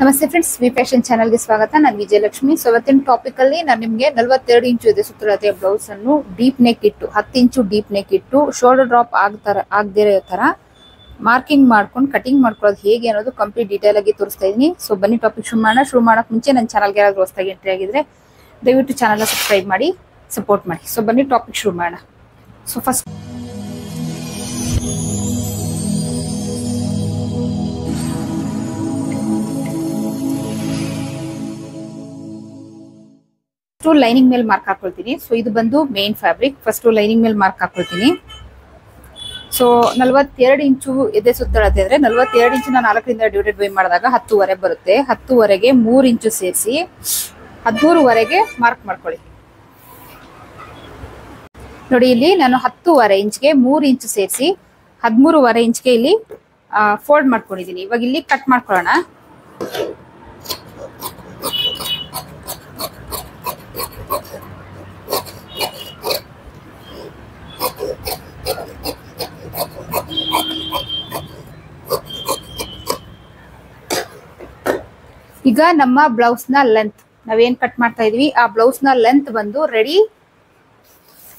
ನಮಸ್ತೆ friends V fashion ಚಾನಲ್ಗೆ ಸ್ವಾಗತ. ನಾನು ವಿಜಯಲಕ್ಷ್ಮಿ. ಸೊ ಇವತ್ತಿನ ಟಾಪಿಕ್ ಅಲ್ಲಿ ನಾನು ನಿಮಗೆ ನಲವತ್ತೆರಡು ಇಂಚು ಇದೆ ಸುತ್ತಳತೆಯ ಬ್ಲೌಸ್ ಅನ್ನು ಡೀಪ್ ನೆಕ್ ಇಟ್ಟು, ಹತ್ತು ಇಂಚು ಡೀಪ್ ನೆಕ್ ಇಟ್ಟು ಶೋಲ್ಡರ್ ಡ್ರಾಪ್ ಆಗ್ತಾರ ಆಗದಿರೋ ತರ ಮಾರ್ಕಿಂಗ್ ಮಾಡ್ಕೊಂಡು ಕಟಿಂಗ್ ಮಾಡ್ಕೊಳ್ಳೋದು ಹೇಗೆ ಅನ್ನೋದು ಕಂಪ್ಲೀಟ್ ಡೀಟೇಲ್ ಆಗಿ ತೋರಿಸ್ತಾ ಇದೀನಿ ಸೊ ಬನ್ನಿ ಟಾಪಿಕ್ ಶುರು ಮಾಡೋಣ. ಶುರು ಮಾಡೋಕ್ಕೆ ಮುಂಚೆ ನನ್ನ ಚಾನಲ್ಗೆ ಯಾರಾದ್ರೂ ಹೊಸದಾಗಿ ಎಂಟ್ರಿ ಆಗಿದ್ರೆ ದಯವಿಟ್ಟು ಚಾನಲ್ನ ಸಬ್ಸ್ಕ್ರೈಬ್ ಮಾಡಿ ಸಪೋರ್ಟ್ ಮಾಡಿ. ಸೊ ಬನ್ನಿ ಟಾಪಿಕ್ ಶುರು ಮಾಡೋಣ. ಸೊ ಫಸ್ಟ್ ಫಸ್ಟ್ ಲೈನಿಂಗ್ ಮೇಲೆ ಮಾರ್ಕ್ ಹಾಕೊಳ್ತೀನಿ. ಸೊ ಇದು ಬಂದು ಮೇನ್ ಫ್ಯಾಬ್ರಿಕ್ ಫಸ್ಟ್ ಲೈನಿಂಗ್ ಮೇಲೆ ಮಾರ್ಕ್ ಹಾಕೊಳ್ತೀನಿ. ಸೊ ನಲ್ವತ್ತೆರಡು ಇಂಚು ಎದೆ ಸುತ್ತಳತೆ ಅಂದ್ರೆ ನಲ್ವತ್ತೆರಡು ನಾನು ನಾಲ್ಕರಿಂದ ಡಿವೈಡೆಡ್ ಬೈ ಮಾಡಿದಾಗ ಹತ್ತುವರೆ ಬರುತ್ತೆ. ಹತ್ತುವರೆಗೆ ಮೂರು ಇಂಚು ಸೇರಿಸಿ ಹದಿಮೂರುವರೆಗೆ ಮಾರ್ಕ್ ಮಾಡ್ಕೊಳ್ಳಿ. ನೋಡಿ, ಇಲ್ಲಿ ನಾನು ಹತ್ತುವರೆ ಇಂಚ್ಗೆ ಮೂರು ಇಂಚು ಸೇರಿಸಿ ಹದಿಮೂರುವರೆ ಇಂಚ್ಗೆ ಇಲ್ಲಿ ಫೋಲ್ಡ್ ಮಾಡ್ಕೊಂಡಿದ್ದೀನಿ. ಇವಾಗ ಇಲ್ಲಿ ಕಟ್ ಮಾಡ್ಕೊಳ್ಳೋಣ. ಈಗ ನಮ್ಮ ಬ್ಲೌಸ್ನ ಲೆಂತ್ ನಾವೇನ್ ಕಟ್ ಮಾಡ್ತಾ ಇದೀವಿ? ಆ ಬ್ಲೌಸ್ನ ಲೆಂತ್ ಬಂದು ರೆಡಿ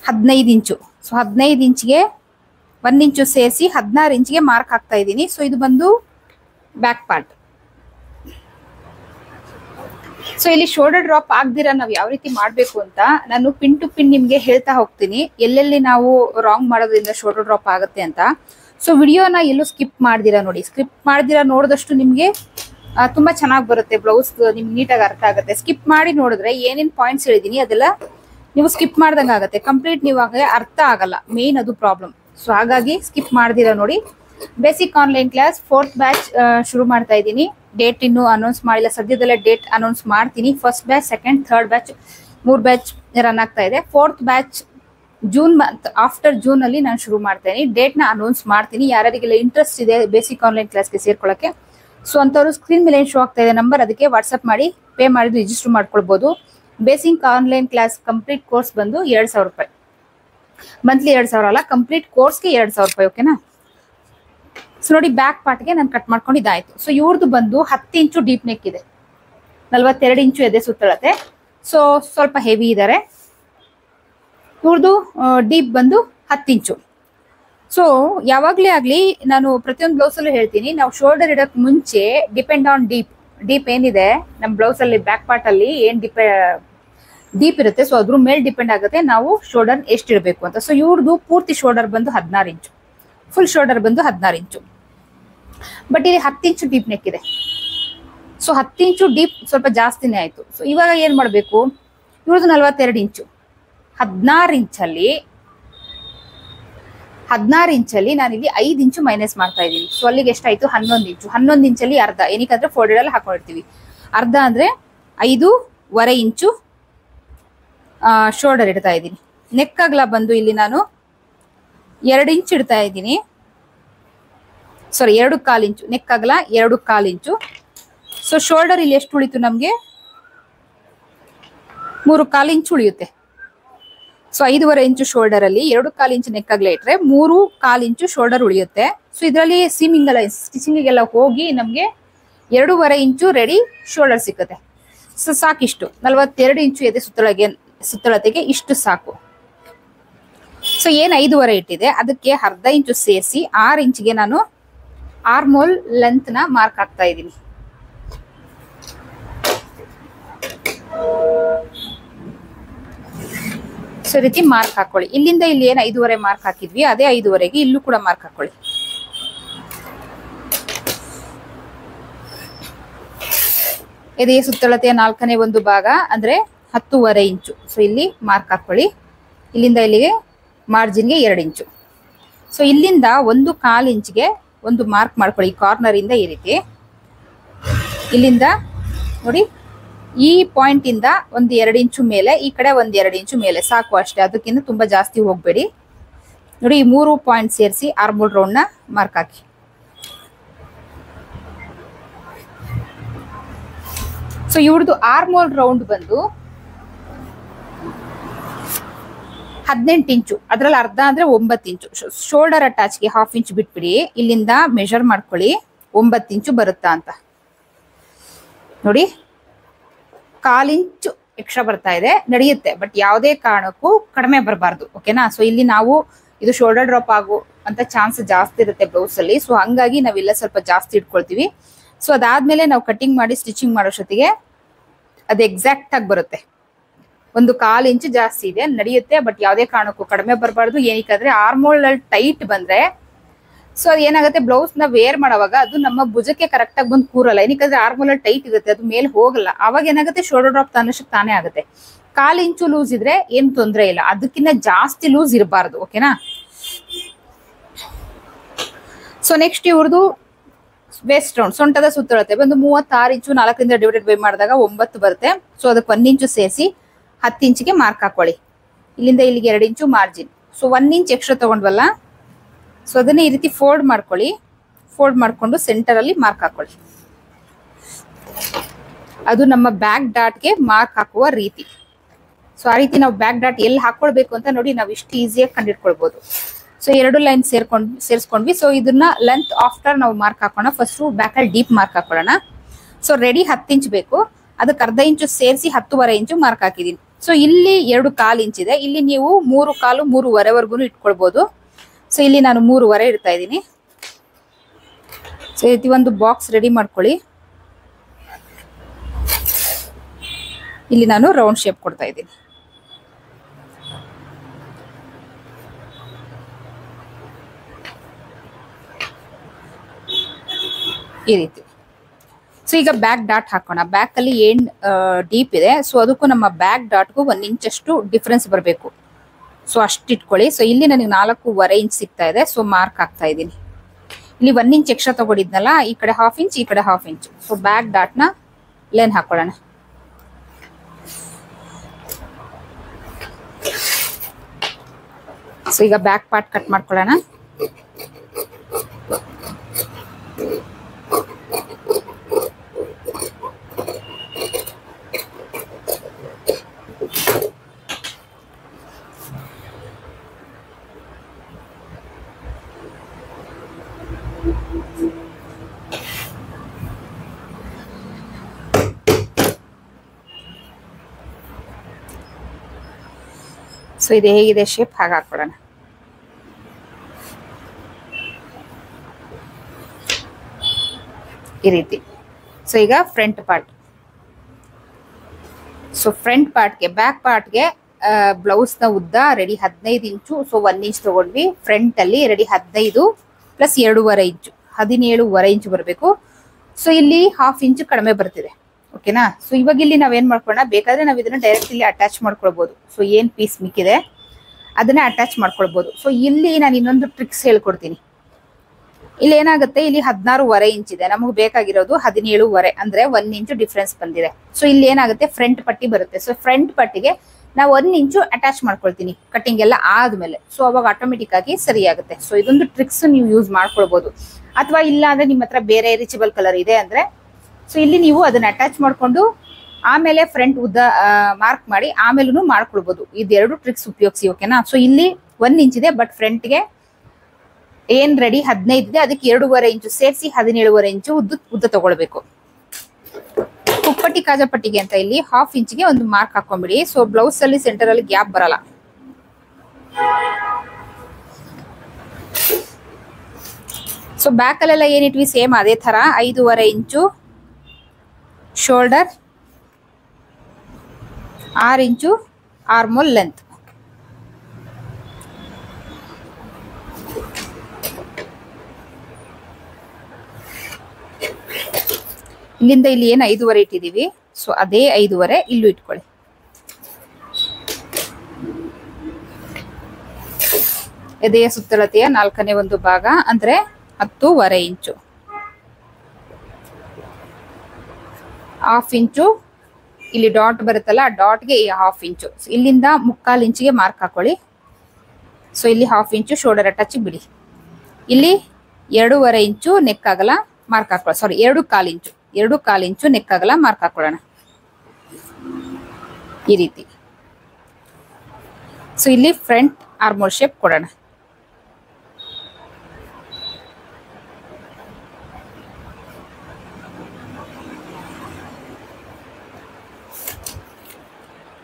ಹದಿನೈದು ಇಂಚು. ಸೊ ಹದಿನೈದು ಇಂಚ್ಗೆ ಒಂದ್ ಇಂಚು ಸೇರಿಸಿ ಹದಿನಾರು ಇಂಚ್ಗೆ ಮಾರ್ಕ್ ಹಾಕ್ತಾ ಇದ್ದೀನಿ ಸೊ ಇದು ಬಂದು ಬ್ಯಾಕ್ ಪಾರ್ಟ್ ಸೊ ಇಲ್ಲಿ ಶೋಲ್ಡರ್ ಡ್ರಾಪ್ ಆಗ್ದಿರ ನಾವು ಯಾವ ರೀತಿ ಮಾಡ್ಬೇಕು ಅಂತ ನಾನು ಪಿನ್ ಟು ಪಿನ್ ನಿಮ್ಗೆ ಹೇಳ್ತಾ ಹೋಗ್ತೀನಿ. ಎಲ್ಲೆಲ್ಲಿ ನಾವು ರಾಂಗ್ ಮಾಡೋದ್ರಿಂದ ಶೋಲ್ಡರ್ ಡ್ರಾಪ್ ಆಗುತ್ತೆ ಅಂತ. ಸೊ ವಿಡಿಯೋನ ಎಲ್ಲೂ ಸ್ಕಿಪ್ ಮಾಡ್ದಿರಾ ನೋಡಿ. ಸ್ಕಿಪ್ ಮಾಡ್ದಿರಾ ನೋಡಿದಷ್ಟು ನಿಮ್ಗೆ ತುಂಬಾ ಚೆನ್ನಾಗಿ ಬರುತ್ತೆ ಬ್ಲೌಸ್ ನಿಮ್ಗೆ ನೀಟಾಗಿ ಅರ್ಥ ಆಗುತ್ತೆ. ಸ್ಕಿಪ್ ಮಾಡಿ ನೋಡಿದ್ರೆ ಏನೇನ್ ಪಾಯಿಂಟ್ಸ್ ಹೇಳಿದೀನಿ, ಅದೆಲ್ಲ ನೀವು ಸ್ಕಿಪ್ ಮಾಡ್ದಂಗೆ ಆಗುತ್ತೆ. ಕಂಪ್ಲೀಟ್ ನೀವು ಅರ್ಥ ಆಗಲ್ಲ. ಮೇನ್ ಅದು ಪ್ರಾಬ್ಲಮ್ ಸೊ ಹಾಗಾಗಿ ಸ್ಕಿಪ್ ಮಾಡ್ದಿರ ನೋಡಿ. Basic online class fourth batch ಶುರು ಮಾಡ್ತಾ ಇದ್ದೀನಿ. ಡೇಟ್ ಇನ್ನು ಅನೌನ್ಸ್ ಮಾಡಿಲ್ಲ. ಸದ್ಯದಲ್ಲೇ ಡೇಟ್ ಅನೌನ್ಸ್ ಮಾಡ್ತೀನಿ. First batch second third batch ಮೂರ್ ಬ್ಯಾಚ್ ರನ್ ಆಗ್ತಾ ಇದೆ. Fourth batch June month after June ಅಲ್ಲಿ ನಾನು ಶುರು ಮಾಡ್ತೇನೆ ಡೇಟ್ನ ಅನೌನ್ಸ್ ಮಾಡ್ತೀನಿ. ಯಾರ್ಯಾರಿಗೆಲ್ಲ ಇಂಟ್ರೆಸ್ಟ್ ಇದೆ ಬೇಸಿಕ್ ಆನ್ಲೈನ್ ಕ್ಲಾಸ್ಗೆ ಸೇರ್ಕೊಳ್ಳೋಕೆ ಸೊ ಅಂಥವ್ರು ಸ್ಕ್ರೀನ್ ಮೇಲೆ ಶೋ ಆಗ್ತಾ ಇದೆ ನಂಬರ್ ಅದಕ್ಕೆ ವಾಟ್ಸಪ್ ಮಾಡಿ ಪೇ ಮಾಡಿ ರಿಜಿಸ್ಟರ್ ಮಾಡ್ಕೊಳ್ಬೋದು. Basic online class complete course ಬಂದು ಎರಡ್ ಸಾವಿರ ರೂಪಾಯಿ. ಮಂತ್ಲಿ ಎರಡ್ ಸಾವಿರ ಅಲ್ಲ ಕಂಪ್ಲೀಟ್ ಕೋರ್ಸ್ಗೆ ಎರಡು ಸಾವಿರ ರೂಪಾಯಿ ಓಕೆನಾ ಸೊ ನೋಡಿ ಬ್ಯಾಕ್ ಪಾರ್ಟ್ಗೆ ನಾನು ಕಟ್ ಮಾಡ್ಕೊಂಡು ಇದಾಯಿತು. ಸೊ ಇವ್ರದ್ದು ಬಂದು ಹತ್ತು ಇಂಚು ಡೀಪ್ ನೆಕ್ ಇದೆ. ನಲ್ವತ್ತೆರಡು ಇಂಚು ಎದೆ ಸುತ್ತಳತೆ. ಸೊ ಸ್ವಲ್ಪ ಹೆವಿ ಇದ್ದಾರೆ ಇವ್ರದ್ದು ಡೀಪ್ ಬಂದು ಹತ್ತು ಇಂಚು. ಸೊ ಯಾವಾಗಲೇ ಆಗಲಿ ನಾನು ಪ್ರತಿಯೊಂದು ಬ್ಲೌಸ್ ಅಲ್ಲೂ ಹೇಳ್ತೀನಿ, ನಾವು ಶೋಲ್ಡರ್ ಇಡಕ್ ಮುಂಚೆ ಡಿಪೆಂಡ್ ಆನ್ ಡೀಪ್ ಡೀಪ್ ಏನಿದೆ? ನಮ್ಮ ಬ್ಲೌಸಲ್ಲಿ ಬ್ಯಾಕ್ ಪಾರ್ಟ್ ಅಲ್ಲಿ ಏನ್ ಡಿಪೆ ಡೀಪ್ ಇರುತ್ತೆ ಸೊ ಅದ್ರ ಮೇಲೆ ಡಿಪೆಂಡ್ ಆಗುತ್ತೆ, ನಾವು ಶೋಲ್ಡರ್ ಎಷ್ಟು ಇಡಬೇಕು ಅಂತ. ಸೊ ಇವ್ರದ್ದು ಪೂರ್ತಿ ಶೋಲ್ಡರ್ ಬಂದು ಹದಿನಾರು ಇಂಚು. ಫುಲ್ ಶೋಲ್ಡರ್ ಬಂದು ಹದಿನಾರು ಇಂಚು. ಬಟ್ ಇಲ್ಲಿ ಹತ್ತು ಇಂಚು ಡೀಪ್ ನೆಕ್ ಇದೆ. ಸೊ ಹತ್ತು ಇಂಚು ಡೀಪ್ ಸ್ವಲ್ಪ ಜಾಸ್ತಿನೇ ಆಯಿತು. ಸೊ ಇವಾಗ ಏನು ಮಾಡಬೇಕು? ಇವ್ರದ್ದು ನಲ್ವತ್ತೆರಡು ಇಂಚು. ಹದಿನಾರು ಇಂಚಲ್ಲಿ ಹದಿನಾರು ಇಂಚಲ್ಲಿ ನಾನು ಇಲ್ಲಿ ಐದು ಇಂಚು ಮೈನಸ್ ಮಾಡ್ತಾ ಇದ್ದೀನಿ. ಸೊ ಅಲ್ಲಿಗೆ ಎಷ್ಟಾಯ್ತು? ಹನ್ನೊಂದು ಇಂಚು. ಹನ್ನೊಂದು ಇಂಚಲ್ಲಿ ಅರ್ಧ. ಏನಕ್ಕಂದ್ರೆ ಫೋಲ್ಡೆಡ್ ಅಲ್ಲಿ ಹಾಕೊಂಡಿರ್ತೀವಿ. ಅರ್ಧ ಅಂದ್ರೆ ಐದೂವರೆ ಇಂಚು ಶೋಲ್ಡರ್ ಇಡ್ತಾ ಇದ್ದೀನಿ. ನೆಕ್ ಅಗಲ ಬಂದು ಇಲ್ಲಿ ನಾನು ಎರಡು ಇಂಚು ಇಡ್ತಾ ಇದ್ದೀನಿ. ಸಾರಿ ಎರಡು ಕಾಲು ಇಂಚು. ನೆಕ್ ಅಗಲ ಎರಡು ಕಾಲು ಇಂಚು. ಸೊ ಶೋಲ್ಡರ್ ಇಲ್ಲಿ ಎಷ್ಟು ಉಳಿತು ನಮಗೆ? ಮೂರು ಕಾಲು ಇಂಚು ಉಳಿಯುತ್ತೆ. ಸೊ ಐದೂವರೆ ಇಂಚು ಶೋಲ್ಡರ್ ಅಲ್ಲಿ ಎರಡು ಕಾಲು ಇಂಚು ನೆಕ್ ಇಟ್ಟರೆ ಇಟ್ರೆ ಮೂರು ಕಾಲು ಇಂಚು ಶೋಲ್ಡರ್ ಉಳಿಯುತ್ತೆ. ಸೊ ಇದರಲ್ಲಿ ಸೀಮಿಂಗ್ ಎಲ್ಲ ಸ್ಟಿಚಿಂಗಿಗೆಲ್ಲ ಹೋಗಿ ನಮಗೆ ಎರಡೂವರೆ ಇಂಚು ರೆಡಿ ಶೋಲ್ಡರ್ ಸಿಕ್ಕುತ್ತೆ. ಸೊ ಸಾಕಿಷ್ಟು. ನಲ್ವತ್ತೆರಡು ಇಂಚು ಎದೆ ಸುತ್ತಳಗೆ, ಸುತ್ತಳತೆಗೆ ಇಷ್ಟು ಸಾಕು. ಸೊ ಏನು ಐದೂವರೆ ಇಟ್ಟಿದೆ? ಅದಕ್ಕೆ ಅರ್ಧ ಇಂಚು ಸೇರಿಸಿ ಆರು ಇಂಚಿಗೆ ನಾನು ಆರ್ಮೋಲ್ ಲೆಂತ್ನ ಮಾರ್ಕ್ ಹಾಕ್ತಾ ಇದ್ದೀನಿ. ಸೊ ರೀತಿ ಮಾರ್ಕ್ ಹಾಕೊಳ್ಳಿ. ಇಲ್ಲಿಂದ ಇಲ್ಲಿ ಏನ್ ಐದೂವರೆ ಮಾರ್ಕ್ ಹಾಕಿದ್ವಿ, ಅದೇ ಐದುವರೆಗೆ ಇಲ್ಲೂ ಕೂಡ ಮಾರ್ಕ್ ಹಾಕೊಳ್ಳಿ. ಎದೆಯ ಸುತ್ತಳತೆಯ ನಾಲ್ಕನೇ ಒಂದು ಭಾಗ ಅಂದ್ರೆ ಹತ್ತೂವರೆ ಇಂಚು. ಸೊ ಇಲ್ಲಿ ಮಾರ್ಕ್ ಹಾಕೊಳ್ಳಿ. ಇಲ್ಲಿಂದ ಇಲ್ಲಿಗೆ ಮಾರ್ಜಿನ್ಗೆ ಎರಡು ಇಂಚು. ಸೊ ಇಲ್ಲಿಂದ ಒಂದು ಕಾಲು ಇಂಚ್ಗೆ ಒಂದು ಮಾರ್ಕ್ ಮಾಡ್ಕೊಳ್ಳಿ ಕಾರ್ನರ್ ಇಂದ ಈ ರೀತಿ. ಇಲ್ಲಿಂದ ನೋಡಿ ಈ ಪಾಯಿಂಟ್ ಇಂದ ಒಂದು ಎರಡು ಇಂಚು ಮೇಲೆ, ಈ ಕಡೆ ಒಂದ್ ಎರಡು ಇಂಚು ಮೇಲೆ ಸಾಕು ಅಷ್ಟೇ. ಅದಕ್ಕಿಂತ ತುಂಬಾ ಜಾಸ್ತಿ ಹೋಗ್ಬೇಡಿ. ನೋಡಿ, ಈ ಮೂರು ಪಾಯಿಂಟ್ ಸೇರಿಸಿ ಆರ್ಮೋಲ್ ರೌಂಡ್ನ ಮಾರ್ಕ್ ಹಾಕಿ. ಸೊ ಇವ್ರದ್ದು ಆರ್ಮೋಲ್ ರೌಂಡ್ ಬಂದು ಹದಿನೆಂಟು ಇಂಚು. ಅದ್ರಲ್ಲಿ ಅರ್ಧ ಅಂದ್ರೆ ಒಂಬತ್ತು ಇಂಚು. ಶೋಲ್ಡರ್ ಅಟ್ಯಾಚ್ಗೆ ಹಾಫ್ ಇಂಚ್ ಬಿಟ್ಬಿಡಿ. ಇಲ್ಲಿಂದ ಮೆಷರ್ ಮಾಡ್ಕೊಳ್ಳಿ. ಒಂಬತ್ತು ಇಂಚು ಬರುತ್ತಾ ಅಂತ. ನೋಡಿ ಕಾಲಿಂಚು ಎಕ್ಸ್ಟ್ರಾ ಬರ್ತಾ ಇದೆ, ನಡೆಯುತ್ತೆ ಬಟ್ ಯಾವುದೇ ಕಾರಣಕ್ಕೂ ಕಡಿಮೆ ಬರಬಾರ್ದು ಓಕೆನಾ ಸೊ ಇಲ್ಲಿ ನಾವು ಇದು ಶೋಲ್ಡರ್ ಡ್ರಾಪ್ ಆಗೋ ಅಂತ ಚಾನ್ಸ್ ಜಾಸ್ತಿ ಇರುತ್ತೆ ಬ್ಲೌಸ್ ಅಲ್ಲಿ. ಸೊ ಹಂಗಾಗಿ ನಾವೆಲ್ಲ ಸ್ವಲ್ಪ ಜಾಸ್ತಿ ಇಟ್ಕೊಳ್ತೀವಿ. ಸೊ ಅದಾದ್ಮೇಲೆ ನಾವು ಕಟಿಂಗ್ ಮಾಡಿ ಸ್ಟಿಚಿಂಗ್ ಮಾಡೋಷ್ಟೊತ್ತಿಗೆ ಅದು ಎಕ್ಸಾಕ್ಟ್ ಆಗಿ ಬರುತ್ತೆ. ಒಂದು ಕಾಲು ಇಂಚು ಜಾಸ್ತಿ ಇದೆ, ನಡೆಯುತ್ತೆ ಬಟ್ ಯಾವುದೇ ಕಾರಣಕ್ಕೂ ಕಡಿಮೆ ಬರಬಾರ್ದು. ಏನಕ್ಕಾದ್ರೆ ಆರ್ಮೋಲ್ ಅಲ್ಲಿ ಟೈಟ್ ಬಂದ್ರೆ ಸೊ ಅದು ಏನಾಗುತ್ತೆ? ಬ್ಲೌಸ್ನ ವೇರ್ ಮಾಡುವಾಗ ಅದು ನಮ್ಮ ಭುಜಕ್ಕೆ ಕರೆಕ್ಟ್ ಆಗಿ ಬಂದು ಕೂರಲ್ಲ. ಏನಕ್ಕೆ ಆರ್ಮೋಲರ್ ಟೈಟ್ ಇರುತ್ತೆ, ಅದು ಮೇಲೆ ಹೋಗಲ್ಲ. ಅವಾಗ ಏನಾಗುತ್ತೆ? ಶೋಲ್ಡರ್ ಡ್ರಾಪ್ ತಾನಷ್ಟಕ್ಕೆ ತಾನೇ ಆಗುತ್ತೆ. ಕಾಲು ಇಂಚು ಲೂಸ್ ಇದ್ರೆ ಏನ್ ತೊಂದರೆ ಇಲ್ಲ. ಅದಕ್ಕಿಂತ ಜಾಸ್ತಿ ಲೂಸ್ ಇರಬಾರ್ದು ಓಕೆನಾ ಸೊ ನೆಕ್ಸ್ಟ್ ಇವ್ರದ್ದು ವೆಸ್ಟ್ ರೌಂಡ್ ಸೊಂಟದ ಸುತ್ತಳತೆ ಒಂದು ಮೂವತ್ತಾರು ಇಂಚು ನಾಲ್ಕರಿಂದ ಡಿವೈಡೆಡ್ ಬೈ ಮಾಡಿದಾಗ ಒಂಬತ್ತು ಬರುತ್ತೆ. ಸೊ ಅದಕ್ಕೆ ಒಂದ್ ಇಂಚು ಸೇರಿಸಿ ಹತ್ತು ಇಂಚಿಗೆ ಮಾರ್ಕ್ ಹಾಕೊಳ್ಳಿ. ಇಲ್ಲಿಂದ ಇಲ್ಲಿಗೆ ಎರಡು ಇಂಚು margin so one inch extra ತಗೊಂಡ್ವಲ್ಲ? So ಅದನ್ನೇ ಈ ರೀತಿ ಫೋಲ್ಡ್ ಮಾಡ್ಕೊಳ್ಳಿ. ಫೋಲ್ಡ್ ಮಾಡ್ಕೊಂಡು ಸೆಂಟರ್ ಅಲ್ಲಿ ಮಾರ್ಕ್ ಹಾಕೊಳ್ಳಿ. ಅದು ನಮ್ಮ ಬ್ಯಾಕ್ ಡಾಟ್ಗೆ ಮಾರ್ಕ್ ಹಾಕುವ ರೀತಿ. ಸೊ ಆ ರೀತಿ ನಾವು ಬ್ಯಾಕ್ ಡಾಟ್ ಎಲ್ಲಿ ಹಾಕೊಳ್ಬೇಕು ಅಂತ ನೋಡಿ ನಾವು ಇಷ್ಟು ಈಸಿಯಾಗಿ ಕಂಡಿಡ್ಕೊಳ್ಬೋದು. ಸೊ ಎರಡು ಲೈನ್ ಸೇರ್ಕೊಂಡ್, ಸೇರಿಸ್ಕೊಂಡ್ವಿ. ಸೊ ಇದನ್ನ ಲೆಂತ್ ಆಫ್ಟರ್ ನಾವು ಮಾರ್ಕ್ ಹಾಕೋಣ. ಫಸ್ಟ್ ಬ್ಯಾಕ್ ಅಲ್ಲಿ ಡೀಪ್ ಮಾರ್ಕ್ ಹಾಕೊಳ್ಳೋಣ. ಸೊ ರೆಡಿ ಹತ್ತು ಇಂಚ್ ಬೇಕು. ಅದಕ್ಕೆ ಅರ್ಧ ಇಂಚು ಸೇರಿಸಿ ಹತ್ತುವರೆ ಇಂಚು ಮಾರ್ಕ್ ಹಾಕಿದೀನಿ. ಸೊ ಇಲ್ಲಿ ಎರಡು ಕಾಲು ಇಂಚ್ ಇದೆ. ಇಲ್ಲಿ ನೀವು ಮೂರು ಕಾಲು ಮೂರುವರೆವರೆಗೂ ಇಟ್ಕೊಳ್ಬಹುದು ಸೊ ಇಲ್ಲಿ ನಾನು ಮೂರುವರೆ ಇಡ್ತಾ ಇದ್ದೀನಿ. ಸೊ ಇದು ಒಂದು ಬಾಕ್ಸ್ ರೆಡಿ ಮಾಡ್ಕೊಳ್ಳಿ. ಇಲ್ಲಿ ನಾನು ರೌಂಡ್ ಶೇಪ್ ಕೊಡ್ತಾ ಇದ್ದೀನಿ. ಈ ರೀತಿ. ಸೊ ಈಗ ಬ್ಯಾಕ್ ಡಾಟ್ ಹಾಕೋಣ. ಬ್ಯಾಕ್ ಅಲ್ಲಿ ಏನ್ ಡೀಪ್ ಇದೆ. ಸೊ ಅದಕ್ಕೂ ನಮ್ಮ ಬ್ಯಾಕ್ ಡಾಟ್ಗೂ ಒಂದ್ ಇಂಚಷ್ಟು ಡಿಫ್ರೆನ್ಸ್ ಬರಬೇಕು. ಸೊ ಅಷ್ಟು ಇಟ್ಕೊಳ್ಳಿ. ಸೊ ಇಲ್ಲಿ ನನಗೆ ನಾಲ್ಕೂವರೆ ಇಂಚ್ ಸಿಗ್ತಾ ಇದೆ. ಸೊ ಮಾರ್ಕ್ ಹಾಕ್ತಾ ಇದ್ದೀನಿ. ಇಲ್ಲಿ ಒನ್ ಇಂಚ್ ಎಕ್ಸ್ಟ್ರಾ ತಗೊಂಡಿದ್ನಲ್ಲ, ಈ ಕಡೆ ಹಾಫ್ ಇಂಚ್ ಈ ಕಡೆ ಹಾಫ್ ಇಂಚ್ ಸೊ ಬ್ಯಾಕ್ ಡಾಟ್ನ ಲೇನ್ ಹಾಕೊಳ್ಳೋಣ. ಸೊ ಈಗ ಬ್ಯಾಕ್ ಪಾರ್ಟ್ ಕಟ್ ಮಾಡ್ಕೊಳ್ಳೋಣ. ಸೊ ಇದು, ಹೇಗಿದೆ ಶೇಪ್ ಹಾಗೆ ಹಾಕ್ಬಿಡೋಣ ಈ ರೀತಿ. ಸೊ ಈಗ ಫ್ರಂಟ್ ಪಾರ್ಟ್ ಸೊ ಫ್ರಂಟ್ ಪಾರ್ಟ್ಗೆ ಬ್ಯಾಕ್ ಪಾರ್ಟ್ಗೆ ಬ್ಲೌಸ್ನ ಉದ್ದ ರೆಡಿ ಹದಿನೈದು ಇಂಚು ಸೊ ಒನ್ ಇಂಚ್ ತಗೊಂಡ್ವಿ. ಫ್ರಂಟಲ್ಲಿ ರೆಡಿ ಹದಿನೈದು ಪ್ಲಸ್ ಎರಡೂವರೆ ಇಂಚು ಹದಿನೇಳುವರೆ ಇಂಚು ಬರಬೇಕು. ಸೊ ಇಲ್ಲಿ ಹಾಫ್ ಇಂಚು ಕಡಿಮೆ ಬರ್ತಿದೆ. ಓಕೆನಾ? ಸೊ ಇವಾಗ ಇಲ್ಲಿ ನಾವೇನ್ ಮಾಡ್ಕೊಳ್ಳೋಣ? ಬೇಕಾದ್ರೆ ನಾವು ಇದನ್ನ ಡೈರೆಕ್ಟ್ ಇಲ್ಲಿ ಅಟ್ಯಾಚ್ ಮಾಡ್ಕೊಳ್ಬಹುದು ಸೊ ಏನ್ ಪೀಸ್ ಮಿಕ್ಕಿದೆ? ಅದನ್ನ ಅಟ್ಯಾಚ್ ಮಾಡ್ಕೊಳ್ಬಹುದು ಸೊ ಇಲ್ಲಿ ನಾನು ಇನ್ನೊಂದು ಟ್ರಿಕ್ಸ್ ಹೇಳ್ಕೊಡ್ತೀನಿ. ಇಲ್ಲಿ ಏನಾಗುತ್ತೆ? ಇಲ್ಲಿ ಹದಿನಾರೂವರೆ ಇಂಚ್ ಇದೆ. ನಮಗೆ ಬೇಕಾಗಿರೋದು ಹದಿನೇಳುವರೆ ಅಂದ್ರೆ ಒಂದ್ ಇಂಚು ಡಿಫ್ರೆನ್ಸ್ ಬಂದಿದೆ. ಸೊ ಇಲ್ಲಿ ಏನಾಗುತ್ತೆ? ಫ್ರಂಟ್ ಪಟ್ಟಿ ಬರುತ್ತೆ. ಸೊ ಫ್ರಂಟ್ ಪಟ್ಟಿಗೆ ನಾವು ಒಂದ್ ಇಂಚು ಅಟ್ಯಾಚ್ ಮಾಡ್ಕೊಳ್ತೀನಿ. ಕಟಿಂಗ್ ಎಲ್ಲ ಆದ್ಮೇಲೆ. ಸೊ ಅವಾಗ ಆಟೋಮೆಟಿಕ್ ಆಗಿ ಸರಿ ಆಗುತ್ತೆ ಸೊ ಇದೊಂದು ಟ್ರಿಕ್ಸ್ ನೀವು ಯೂಸ್ ಮಾಡ್ಕೊಳ್ಬಹುದು ಅಥವಾ ಇಲ್ಲ ಅಂದ್ರೆ ನಿಮ್ಮ ಹತ್ರ ಬೇರೆ ರಿಚಬಲ್ ಕಲರ್ ಇದೆ ಅಂದ್ರೆ ಸೊ ಇಲ್ಲಿ ನೀವು ಅದನ್ನ ಅಟ್ಯಾಚ್ ಮಾಡ್ಕೊಂಡು ಆಮೇಲೆ ಫ್ರಂಟ್ ಉದ್ದ ಮಾರ್ಕ್ ಮಾಡಿ ಆಮೇಲೂ ಮಾಡ್ಕೊಳ್ಬಹುದು ಇದೆರಡು ಟ್ರಿಕ್ಸ್ ಉಪಯೋಗಿಸಿ ಓಕೆನಾ ಸೊ ಇಲ್ಲಿ ಒಂದ್ ಇಂಚ್ ಇದೆ ಬಟ್ ಫ್ರಂಟ್ಗೆ ಏನ್ ರೆಡಿ ಹದಿನೈದು ಇದೆ. ಅದಕ್ಕೆ ಎರಡೂವರೆ ಇಂಚು ಸೇರಿಸಿ ಹದಿನೇಳುವರೆ ಇಂಚು ಉದ್ದ ಉದ್ದ ತಗೊಳ್ಬೇಕು. ಕುಪ್ಪಟ್ಟಿ ಕಾಜಪಟ್ಟಿಗೆ ಅಂತ ಇಲ್ಲಿ ಹಾಫ್ ಇಂಚ್ಗೆ ಒಂದು ಮಾರ್ಕ್ ಹಾಕೊಂಡ್ಬಿಡಿ ಸೊ ಬ್ಲೌಸ್ ಅಲ್ಲಿ ಸೆಂಟರ್ ಅಲ್ಲಿ ಗ್ಯಾಪ್ ಬರಲ್ಲ. ಸೊ ಬ್ಯಾಕ್ ಅಲ್ಲೆಲ್ಲ ಏನಿಟ್ವಿ ಸೇಮ್ ಅದೇ ತರ ಐದೂವರೆ ಇಂಚು ಶೋಲ್ಡರ್ ಆರು ಇಂಚು ಆರ್ಮೋಲ್ ಲೆಂತ್ ಇಲ್ಲಿಂದ ಇಲ್ಲಿ ಏನು ಐದೂವರೆ ಇಟ್ಟಿದ್ದೀವಿ ಸೊ ಅದೇ ಐದುವರೆ ಇಲ್ಲೂ ಇಟ್ಕೊಳ್ಳಿ. ಎದೆಯ ಸುತ್ತಳತೆಯ ನಾಲ್ಕನೇ ಒಂದು ಭಾಗ ಅಂದರೆ ಹತ್ತೂವರೆ ಇಂಚು. ಹಾಫ್ ಇಂಚು ಇಲ್ಲಿ ಡಾಟ್ ಬರುತ್ತಲ್ಲ, ಆ ಡಾಟ್ಗೆ ಹಾಫ್ ಇಂಚು ಇಲ್ಲಿಂದ ಮುಕ್ಕಾಲು ಇಂಚಿಗೆ ಮಾರ್ಕ್ ಹಾಕೊಳ್ಳಿ. ಸೊ ಇಲ್ಲಿ ಹಾಫ್ ಇಂಚು ಶೋಲ್ಡರ್ ಅಟ್ಯಾಚ್ ಬಿಡಿ. ಇಲ್ಲಿ ಎರಡೂವರೆ ಇಂಚು ನೆಕ್ ಆಗಲ್ಲ ಮಾರ್ಕ್ ಹಾಕೊಳ್ಳಿ ಸಾರಿ ಎರಡು ಕಾಲು ಇಂಚು ಎರಡು ಕಾಲು ಇಂಚು ನೆಕ್ ಆಗಲ್ಲ ಮಾರ್ಕ್ ಹಾಕೊಳ್ಳೋಣ. ಈ ರೀತಿ. ಸೊ ಇಲ್ಲಿ ಫ್ರಂಟ್ ಆರ್ಮೋಲ್ ಶೇಪ್ ಕೊಡೋಣ.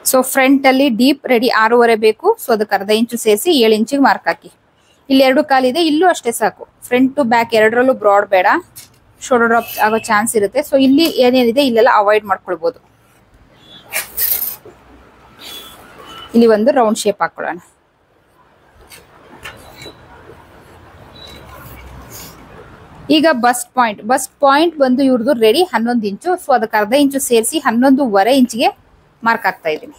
ಸೊ ಫ್ರಂಟ್ ಅಲ್ಲಿ ಡೀಪ್ ರೆಡಿ ಆರೂವರೆ ಬೇಕು. ಸೊ ಅದಕ್ಕೆ ಅರ್ಧ ಇಂಚು ಸೇರಿಸಿ ಏಳು ಇಂಚಿಗೆ ಮಾರ್ಕ್ ಹಾಕಿ. ಇಲ್ಲಿ ಎರಡು ಕಾಲಿದೆ ಇಲ್ಲೂ ಅಷ್ಟೇ ಸಾಕು. ಫ್ರಂಟ್ ಟು ಬ್ಯಾಕ್ ಎರಡರಲ್ಲೂ ಬ್ರಾಡ್ ಬೇಡ. ಶೋಲ್ಡರ್ ಡ್ರಾಪ್ ಆಗೋ ಚಾನ್ಸ್ ಇರುತ್ತೆ. ಸೊ ಇಲ್ಲಿ ಏನೇನಿದೆ ಇಲ್ಲೆಲ್ಲ ಅವಾಯ್ಡ್ ಮಾಡ್ಕೊಳ್ಬೋದು. ಇಲ್ಲಿ ಒಂದು ರೌಂಡ್ ಶೇಪ್ ಹಾಕೊಳ್ಳೋಣ. ಈಗ ಬಸ್ಟ್ ಪಾಯಿಂಟ್ ಬಸ್ಟ್ ಪಾಯಿಂಟ್ ಬಂದು ಇವ್ರದ್ದು ರೆಡಿ ಹನ್ನೊಂದು ಇಂಚು ಸೊ ಅದಕ್ಕೆ ಅರ್ಧ ಇಂಚು ಸೇರಿಸಿ ಹನ್ನೊಂದೂವರೆ ಇಂಚಿಗೆ ಮಾರ್ಕ್ ಹಾಕ್ತಾ ಇದ್ದೀನಿ.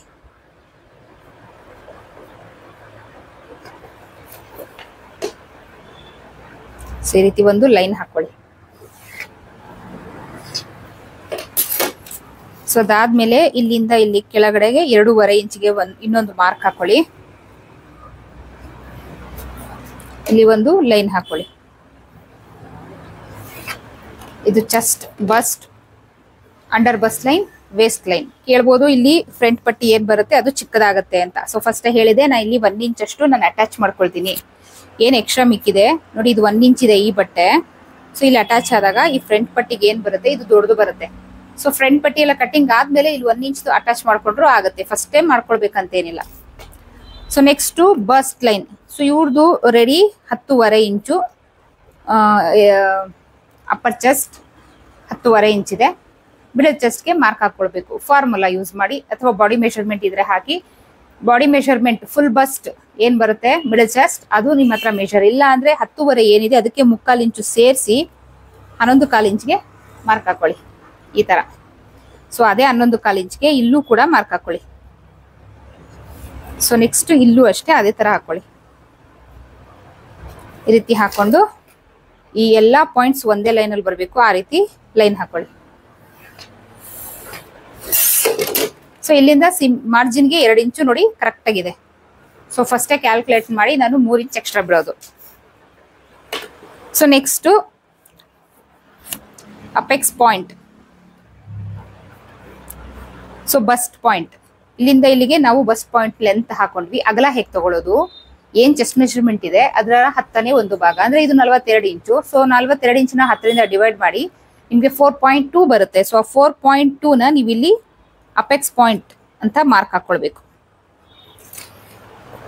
ಈ ರೀತಿ ಒಂದು ಲೈನ್ ಹಾಕೊಳ್ಳಿ. ಸೊ ಅದಾದ್ಮೇಲೆ ಇಲ್ಲಿಂದ ಇಲ್ಲಿ ಕೆಳಗಡೆಗೆ ಎರಡೂವರೆ ಇಂಚಿಗೆ ಒಂದ್, ಇನ್ನೊಂದು ಮಾರ್ಕ್ ಹಾಕೊಳ್ಳಿ. ಇಲ್ಲಿ ಒಂದು ಲೈನ್ ಹಾಕೊಳ್ಳಿ. ಇದು chest bust under bust line waist line ಕೇಳ್ಬೋದು, ಇಲ್ಲಿ ಫ್ರಂಟ್ ಪಟ್ಟಿ ಏನ್ ಬರುತ್ತೆ, ಅದು ಚಿಕ್ಕದಾಗತ್ತೆ ಅಂತ. ಸೊ ಫಸ್ಟ್ ಹೇಳಿದೆ, ನಾ ಇಲ್ಲಿ ಒನ್ ಇಂಚ್ ಅಷ್ಟು ನಾನು ಅಟ್ಯಾಚ್ ಮಾಡ್ಕೊಳ್ತೀನಿ. ಏನ್ ಎಕ್ಸ್ಟ್ರಾ ಮಿಕ್ಕಿದೆ ನೋಡಿ, ಇದು ಒನ್ ಇಂಚ್ ಇದೆ ಈ ಬಟ್ಟೆ. ಸೊ ಇಲ್ಲಿ ಅಟ್ಯಾಚ್ ಆದಾಗ ಈ ಫ್ರಂಟ್ ಪಟ್ಟಿಗೆ ಏನ್ ಬರುತ್ತೆ? ಇದು ದೊಡ್ಡದು ಬರುತ್ತೆ. ಸೊ ಫ್ರಂಟ್ ಪಟ್ಟಿ ಎಲ್ಲ ಕಟಿಂಗ್ ಆದ್ಮೇಲೆ ಇಲ್ಲಿ ಒನ್ ಇಂಚ್ ಅಟ್ಯಾಚ್ ಮಾಡ್ಕೊಂಡ್ರು ಆಗುತ್ತೆ. First time ಮಾಡ್ಕೊಳ್ಬೇಕಂತೇನಿಲ್ಲ. So next bust line so ಇವ್ರದ್ದು ರೆಡಿ ಹತ್ತೂವರೆ ಇಂಚು ಅಪ್ಪರ್ ಚೆಸ್ಟ್ ಹತ್ತುವರೆ ಇಂಚ್ ಮಿಡಲ್ ಚೆಸ್ಟ್ಗೆ ಮಾರ್ಕ್ ಹಾಕೊಳ್ಬೇಕು. ಫಾರ್ಮುಲಾ ಯೂಸ್ ಮಾಡಿ ಅಥವಾ ಬಾಡಿ ಮೆಷರ್ಮೆಂಟ್ ಇದ್ರೆ ಹಾಕಿ. ಬಾಡಿ ಮೆಷರ್ಮೆಂಟ್ ಫುಲ್ ಬಸ್ಟ್ ಏನ್ ಬರುತ್ತೆ? ಮಿಡಲ್ ಚೆಸ್ಟ್ ಅದು ನಿಮ್ಮ ಹತ್ರ ಮೆಷರ್ ಇಲ್ಲ ಅಂದ್ರೆ ಹತ್ತುವರೆ ಏನಿದೆ ಅದಕ್ಕೆ ಮುಕ್ಕಾಲು ಇಂಚು ಸೇರಿಸಿ ಹನ್ನೊಂದು ಕಾಲು ಇಂಚ್ಗೆ ಮಾರ್ಕ್ ಹಾಕೊಳ್ಳಿ. ಈ ತರ. ಸೊ ಅದೇ ಹನ್ನೊಂದು ಕಾಲು ಇಂಚ್ಗೆ ಇಲ್ಲೂ ಕೂಡ ಮಾರ್ಕ್ ಹಾಕೊಳ್ಳಿ. ಸೊ ನೆಕ್ಸ್ಟ್ ಇಲ್ಲೂ ಅಷ್ಟೇ ಅದೇ ತರ ಹಾಕೊಳ್ಳಿ. ಈ ರೀತಿ ಹಾಕೊಂಡು ಈ ಎಲ್ಲಾ ಪಾಯಿಂಟ್ಸ್ ಒಂದೇ ಲೈನ್ ಅಲ್ಲಿ ಬರಬೇಕು. ಆ ರೀತಿ ಲೈನ್ ಹಾಕೊಳ್ಳಿ. ಸೊ ಇಲ್ಲಿಂದ ಸಿಮ್ ಮಾರ್ಜಿನ್ಗೆ ಎರಡು ಇಂಚು ನೋಡಿ ಕರೆಕ್ಟ್ ಆಗಿದೆ. ಸೊ ಫಸ್ಟೇ ಕ್ಯಾಲ್ಕುಲೇಟ್ ಮಾಡಿ ನಾನು ಮೂರು ಇಂಚ್ ಎಕ್ಸ್ಟ್ರಾ ಬಿಡೋದು. So next apex point so bust point ಇಲ್ಲಿಂದ ಇಲ್ಲಿಗೆ ನಾವು ಬಸ್ ಪಾಯಿಂಟ್ ಲೆಂತ್ ಹಾಕೊಂಡ್ವಿ. ಅಗಲ ಹೇಗೆ ತಗೊಳ್ಳೋದು ಏನ್ ಚೆಸ್ಟ್ ಮೆಷರ್ಮೆಂಟ್ ಇದೆ? ಅದರ ಹತ್ತನೇ ಒಂದು ಭಾಗ. ಅಂದ್ರೆ ಇದು ನಲವತ್ತೆರಡು ಇಂಚು. ಸೊ ನಲವತ್ತೆರಡು ಇಂಚಿನ ಹತ್ತರಿಂದ ಡಿವೈಡ್ ಮಾಡಿ ನಿಮಗೆ ಫೋರ್ ಪಾಯಿಂಟ್ ಟೂ ಬರುತ್ತೆ. ಸೊ ಫೋರ್ ಪಾಯಿಂಟ್ ಟೂನ ನೀವು ಇಲ್ಲಿ ಅಪೆಕ್ಸ್ ಪಾಯಿಂಟ್ ಅಂತ ಮಾರ್ಕ್ ಹಾಕೊಳ್ಬೇಕು.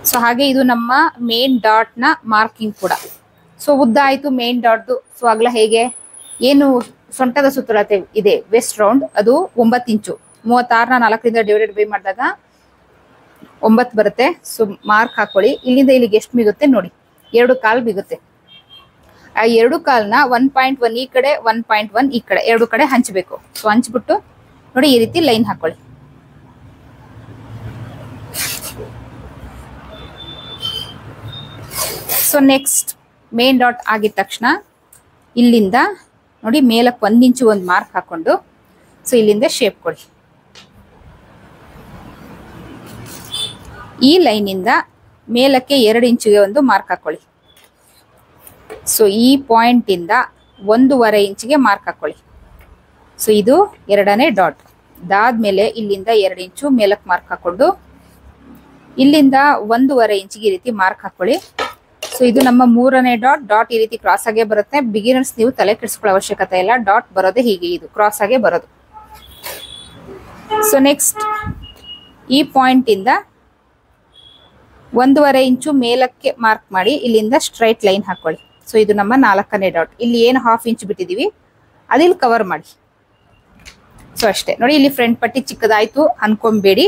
ಸೊ ಹಾಗೆ ಇದು ನಮ್ಮ ಮೇನ್ ಡಾಟ್ನ ಮಾರ್ಕಿಂಗ್ ಕೂಡ. ಸೊ ಉದ್ದ ಆಯ್ತು ಮೇನ್ ಡಾಟ್ದು ಸೊ ಅಗಲ ಹೇಗೆ? ಏನು ಸೊಂಟದ ಸುತ್ತಳತೆ ಇದೆ? ವೆಸ್ಟ್ ರೌಂಡ್ ಅದು ಒಂಬತ್ತು ಇಂಚು. ಮೂವತ್ತಾರನ ನಾಲ್ಕರಿಂದ ಡಿವೈಡೆಡ್ ಬೈ ಮಾಡಿದಾಗ ಒಂಬತ್ತು ಬರುತ್ತೆ. ಸೊ ಮಾರ್ಕ್ ಹಾಕೊಳ್ಳಿ. ಇಲ್ಲಿಂದ ಇಲ್ಲಿಗೆ ಎಷ್ಟು ಬಿಗುತ್ತೆ ನೋಡಿ. ಎರಡು ಕಾಲ್ ಬಿಗುತ್ತೆ ಆ ಎರಡು ಕಾಲ್ನ ಒನ್ ಪಾಯಿಂಟ್ ಒನ್ ಈ ಕಡೆ ಒನ್ ಪಾಯಿಂಟ್ ಒನ್ ಈ ಕಡೆ. ಎರಡು ಕಡೆ ಹಂಚಬೇಕು. ಸೊ ಹಂಚ್ಬಿಟ್ಟು ನೋಡಿ ಈ ರೀತಿ ಲೈನ್ ಹಾಕೊಳ್ಳಿ. ಸೊ ನೆಕ್ಸ್ಟ್ ಮೇನ್ ಡಾಟ್ ಆಗಿದ ತಕ್ಷಣ ಇಲ್ಲಿಂದ ನೋಡಿ ಮೇಲಕ್ಕೆ ಒಂದು ಇಂಚು ಒಂದು ಮಾರ್ಕ್ ಹಾಕೊಂಡು ಸೊ ಇಲ್ಲಿಂದ ಶೇಪ್ ಕೊಡಿ. ಈ ಲೈನಿಂದ ಮೇಲಕ್ಕೆ ಎರಡು ಇಂಚಿಗೆ ಒಂದು ಮಾರ್ಕ್ ಹಾಕೊಳ್ಳಿ. ಸೊ ಈ ಪಾಯಿಂಟ್ ಇಂದ ಒಂದೂವರೆ ಇಂಚಿಗೆ ಮಾರ್ಕ್ ಹಾಕೊಳ್ಳಿ. ಸೊ ಇದು ಎರಡನೇ ಡಾಟ್. ಅದಾದ್ಮೇಲೆ ಇಲ್ಲಿಂದ ಎರಡು ಇಂಚು ಮೇಲಕ್ಕೆ ಮಾರ್ಕ್ ಹಾಕೊಂಡು ಇಲ್ಲಿಂದ ಒಂದೂವರೆ ಇಂಚಿಗೆ ಈ ರೀತಿ ಮಾರ್ಕ್ ಹಾಕೊಳ್ಳಿ ಸೊ ಇದು ನಮ್ಮ ಮೂರನೇ ಡಾಟ್. ಡಾಟ್ ಈ ರೀತಿ ಕ್ರಾಸ್ ಆಗೇ ಬರುತ್ತೆ. ಬಿಗಿನರ್ಸ್ ನೀವು ತಲೆ ಕೆಡಿಸ್ಕೊಳ್ಳೋ ಅವಶ್ಯಕತೆ ಇಲ್ಲ. ಡಾಟ್ ಬರೋದೇ ಹೀಗೆ. ಇದು ಕ್ರಾಸ್ ಆಗೇ ಬರೋದು. ಸೊ ನೆಕ್ಸ್ಟ್ ಈ ಪಾಯಿಂಟ್ ಇಂದ ಒಂದೂವರೆ ಇಂಚು ಮೇಲಕ್ಕೆ ಮಾರ್ಕ್ ಮಾಡಿ ಇಲ್ಲಿಂದ ಸ್ಟ್ರೈಟ್ ಲೈನ್ ಹಾಕೊಳ್ಳಿ ಸೊ ಇದು ನಮ್ಮ ನಾಲ್ಕನೇ ಡಾಟ್. ಇಲ್ಲಿ ಏನು ಹಾಫ್ ಇಂಚ್ ಬಿಟ್ಟಿದ್ದೀವಿ ಅದಿಲ್ಲಿ ಕವರ್ ಮಾಡಿ. ಸೊ ಅಷ್ಟೇ. ನೋಡಿ, ಇಲ್ಲಿ ಫ್ರಂಟ್ ಪಟ್ಟಿ ಚಿಕ್ಕದಾಯ್ತು ಅನ್ಕೊಂಬೇಡಿ.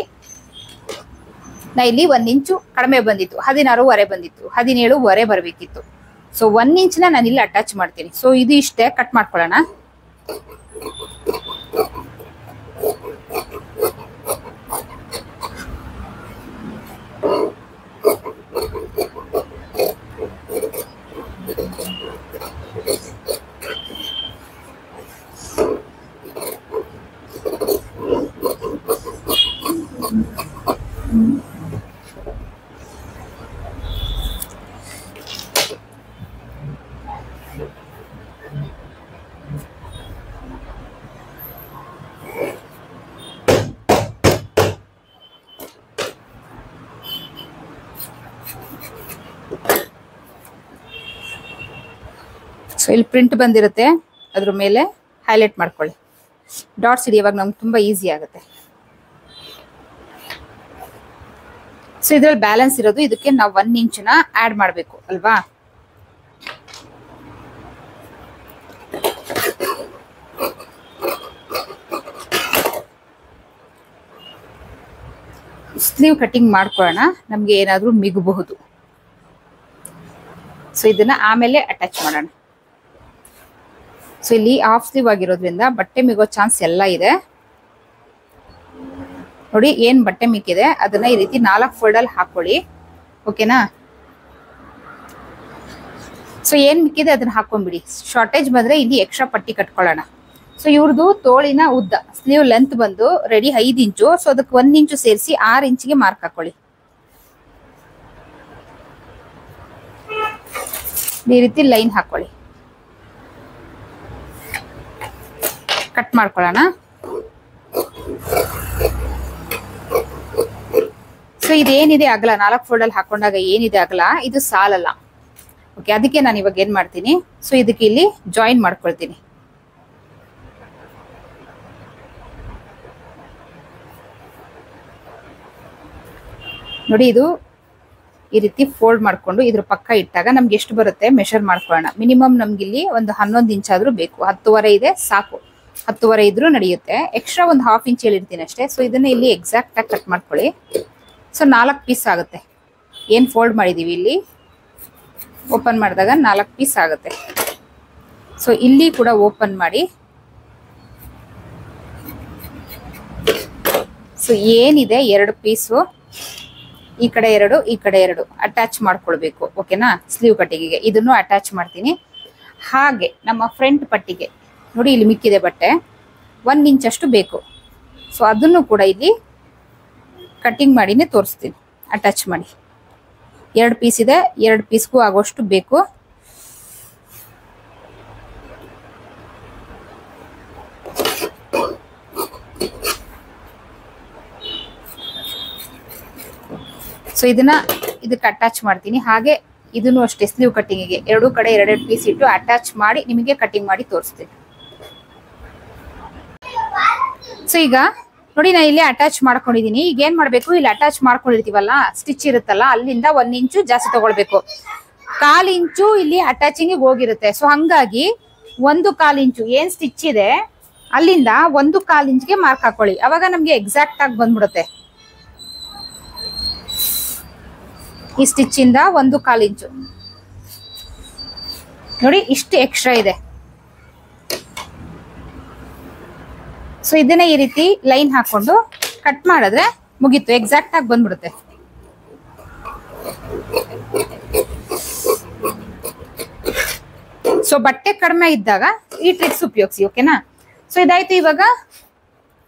ನಾ ಇಲ್ಲಿ ಒಂದ್ ಇಂಚು ಕಡಿಮೆ ಬಂದಿತ್ತು. ಹದಿನಾರೂವರೆ ಬಂದಿತ್ತು. ಹದಿನೇಳುವರೆ ಬರಬೇಕಿತ್ತು. ಸೊ ಒಂದ್ ಇಂಚ್ನ ನಾನು ಇಲ್ಲಿ ಅಟ್ಯಾಚ್ ಮಾಡ್ತೀನಿ. ಸೊ ಇದು ಇಷ್ಟೇ. ಕಟ್ ಮಾಡ್ಕೊಳ್ಳೋಣ. ಸೊ ಇಲ್ಲಿ ಪ್ರಿಂಟ್ ಬಂದಿರುತ್ತೆ. ಅದ್ರ ಮೇಲೆ ಹೈಲೈಟ್ ಮಾಡ್ಕೊಳ್ಳಿ. ಡಾಟ್ಸ್ ಹಿಡಿಯುವಾಗ ನಮ್ಗೆ ತುಂಬ ಈಸಿ ಆಗುತ್ತೆ. ಸೊ ಇದ್ರಲ್ಲಿ ಬ್ಯಾಲೆನ್ಸ್ ಇರೋದು, ಇದಕ್ಕೆ ನಾವು ಒನ್ ಇಂಚನ್ನ ಆಡ್ ಮಾಡಬೇಕು, ಅಲ್ವಾ? ಸ್ಲೀವ್ ಕಟಿಂಗ್ ಮಾಡ್ಕೊಳ್ಳೋಣ, ನಮ್ಗೆ ಏನಾದ್ರೂ ಮಿಗಬಹುದು. ಸೊ ಇದನ್ನ ಆಮೇಲೆ ಅಟ್ಯಾಚ್ ಮಾಡೋಣ. ಸೊ ಇಲ್ಲಿ ಹಾಫ್ ಸ್ಲೀವ್ ಆಗಿರೋದ್ರಿಂದ ಬಟ್ಟೆ ಮಿಗೋ ಚಾನ್ಸ್ ಎಲ್ಲ ಇದೆ. ನೋಡಿ, ಏನು ಬಟ್ಟೆ ಮಿಕ್ಕಿದೆ, ಅದನ್ನ ಈ ರೀತಿ ನಾಲ್ಕು ಫೋಲ್ಡ್ ಅಲ್ಲಿ ಹಾಕೊಳ್ಳಿ. ಓಕೆನಾ ಸೊ ಏನು ಮಿಕ್ಕಿದೆ, ಅದನ್ನ ಹಾಕೊಂಡ್ಬಿಡಿ. ಶಾರ್ಟೇಜ್ ಬಂದರೆ ಇಲ್ಲಿ ಎಕ್ಸ್ಟ್ರಾ ಪಟ್ಟಿ ಕಟ್ಕೊಳ್ಳೋಣ. ಸೊ ಇವ್ರದ್ದು ತೋಳಿನ ಉದ್ದ ಸ್ಲೀವ್ ಲೆಂತ್ ಬಂದು ರೆಡಿ ಐದು ಇಂಚು. ಸೊ ಅದಕ್ಕೆ ಒಂದು ಇಂಚು ಸೇರಿಸಿ ಆರು ಇಂಚಿಗೆ ಮಾರ್ಕ್ ಹಾಕೊಳ್ಳಿ. ಈ ರೀತಿ ಲೈನ್ ಹಾಕೊಳ್ಳಿ. ಕಟ್ ಮಾಡ್ಕೊಳ್ಳೋಣ. ಸೊ ಇದೇನಿದೆ ಅಗಲ? ನಾಲ್ಕು ಫೋಲ್ಡ್ ಅಲ್ಲಿ ಹಾಕೊಂಡಾಗ ಏನಿದೆ ಅಗಲ? ಇದು ಸಾಲಲ್ಲ. ಓಕೆ ಅದಕ್ಕೆ ನಾನು ಇವಾಗ ಏನ್ ಮಾಡ್ತೀನಿ? ಸೊ ಇದಕ್ಕೆ ಇಲ್ಲಿ ಜಾಯಿನ್ ಮಾಡ್ಕೊಳ್ತೀನಿ. ನೋಡಿ, ಇದು ಈ ರೀತಿ ಫೋಲ್ಡ್ ಮಾಡ್ಕೊಂಡು ಇದ್ರ ಪಕ್ಕ ಇಟ್ಟಾಗ ನಮ್ಗೆ ಎಷ್ಟು ಬರುತ್ತೆ? ಮೆಷರ್ ಮಾಡ್ಕೊಳ್ಳೋಣ. ಮಿನಿಮಮ್ ನಮ್ಗೆ ಇಲ್ಲಿ ಒಂದು ಹನ್ನೊಂದು ಇಂಚ್ ಆದ್ರೂ ಬೇಕು. ಹತ್ತುವರೆ ಇದೆ, ಸಾಕು. ಹತ್ತುವರೆ ಇದ್ರೂ ನಡೆಯುತ್ತೆ. ಎಕ್ಸ್ಟ್ರಾ ಒಂದು ಹಾಫ್ ಇಂಚ್ ಹೇಳಿರ್ತೀನಿ ಅಷ್ಟೇ. ಸೊ ಇದನ್ನ ಇಲ್ಲಿ ಎಕ್ಸಾಕ್ಟ್ ಆಗಿ ಕಟ್ ಮಾಡ್ಕೊಳ್ಳಿ. ಸೊ ನಾಲ್ಕು ಪೀಸ್ ಆಗುತ್ತೆ. ಏನು ಫೋಲ್ಡ್ ಮಾಡಿದೀವಿ ಇಲ್ಲಿ? ಓಪನ್ ಮಾಡಿದಾಗ ನಾಲ್ಕು ಪೀಸ್ ಆಗುತ್ತೆ. ಸೊ ಇಲ್ಲಿ ಕೂಡ ಓಪನ್ ಮಾಡಿ. ಸೊ ಏನಿದೆ? ಎರಡು ಪೀಸು ಈ ಕಡೆ ಎರಡು, ಈ ಕಡೆ ಎರಡು. ಅಟ್ಯಾಚ್ ಮಾಡ್ಕೊಳ್ಬೇಕು. ಓಕೆನಾ ಸ್ಲೀವ್ ಕಟ್ಟಿಗೆಗೆ. ಇದನ್ನು ಅಟ್ಯಾಚ್ ಮಾಡ್ತೀನಿ. ಹಾಗೆ ನಮ್ಮ ಫ್ರಂಟ್ ಪಟ್ಟಿಗೆ. ನೋಡಿ ಇಲ್ಲಿ ಮಿಕ್ಕಿದೆ ಬಟ್ಟೆ. ಒಂದು ಇಂಚಷ್ಟು ಬೇಕು. ಸೊ ಅದನ್ನು ಕೂಡ ಇಲ್ಲಿ ಕಟ್ಟಿಂಗ್ ಮಾಡಿನೇ ತೋರಿಸ್ತೀನಿ. ಅಟ್ಯಾಚ್ ಮಾಡಿ. ಎರಡು ಪೀಸ್ ಇದೆ. ಎರಡು ಪೀಸ್ಗೂ ಆಗೋಷ್ಟು ಬೇಕು. ಸೊ ಇದನ್ನ ಇದಕ್ಕೆ ಅಟ್ಯಾಚ್ ಮಾಡ್ತೀನಿ. ಹಾಗೆ ಇದನ್ನು ಅಷ್ಟೇ ಸ್ಲೀವ್ ಕಟ್ಟಿಂಗಿಗೆ ಎರಡು ಕಡೆ ಎರಡೆರಡು ಪೀಸ್ ಇಟ್ಟು ಅಟ್ಯಾಚ್ ಮಾಡಿ ನಿಮಗೆ ಕಟ್ಟಿಂಗ್ ಮಾಡಿ ತೋರಿಸ್ತೀನಿ. ಸೊ ಈಗ ನೋಡಿ, ನಾ ಇಲ್ಲಿ ಅಟ್ಯಾಚ್ ಮಾಡ್ಕೊಂಡಿದೀನಿ. ಈಗ ಏನ್ ಮಾಡ್ಬೇಕು? ಇಲ್ಲಿ ಅಟ್ಯಾಚ್ ಮಾಡ್ಕೊಂಡಿರ್ತೀವಲ್ಲ ಸ್ಟಿಚ್ ಇರುತ್ತಲ್ಲ, ಅಲ್ಲಿಂದ ಒಂದ್ ಇಂಚು ಜಾಸ್ತಿ ತಗೊಳ್ಬೇಕು. ಕಾಲ್ ಇಂಚು ಇಲ್ಲಿ ಅಟ್ಯಾಚಿಂಗ್ ಹೋಗಿರುತ್ತೆ. ಸೊ ಹಂಗಾಗಿ ಒಂದು ಕಾಲ್ ಇಂಚು, ಏನ್ ಸ್ಟಿಚ್ ಇದೆ? ಅಲ್ಲಿಂದ ಒಂದು ಕಾಲ್ ಇಂಚ್ಗೆ ಮಾರ್ಕ್ ಹಾಕೊಳ್ಳಿ. ಅವಾಗ ನಮ್ಗೆ ಎಕ್ಸಾಕ್ಟ್ ಆಗಿ ಬಂದ್ಬಿಡುತ್ತೆ. ಈ ಸ್ಟಿಚ್ ಇಂದ ಒಂದು ಕಾಲ್ ಇಂಚು. ನೋಡಿ, ಇಷ್ಟು ಎಕ್ಸ್ಟ್ರಾ ಇದೆ. ಸೊ ಇದನ್ನ ಈ ರೀತಿ ಲೈನ್ ಹಾಕೊಂಡು ಕಟ್ ಮಾಡಿದ್ರೆ ಮುಗೀತು. ಎಕ್ಸಾಕ್ಟ್ ಆಗಿ ಬಂದ್ಬಿಡುತ್ತೆ. ಸೊ ಬಟ್ಟೆ ಕಡಿಮೆ ಇದ್ದಾಗ ಈ ಟ್ರಿಕ್ಸ್ ಉಪಯೋಗಿಸಿ ಓಕೆನಾ ಸೊ ಇದಾಯ್ತು ಇವಾಗ